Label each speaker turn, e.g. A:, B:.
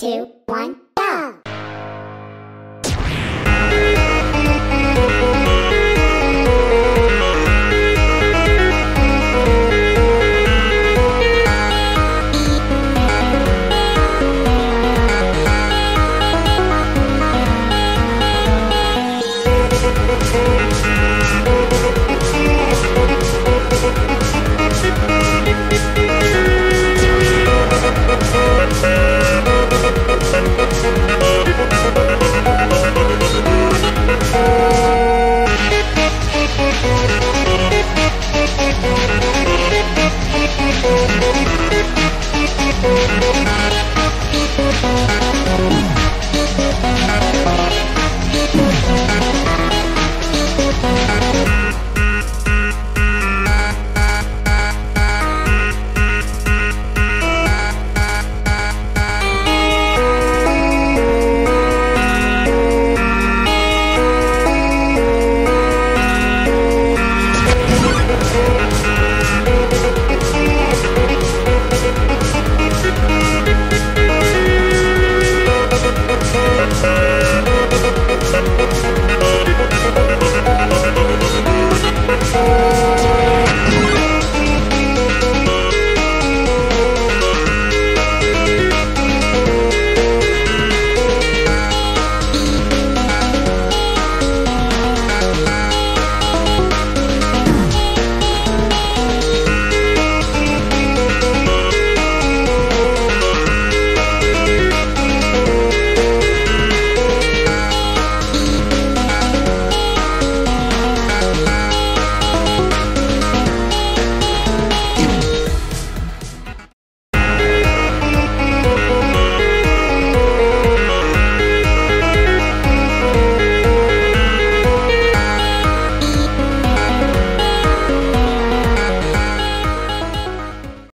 A: two,
B: Thank you.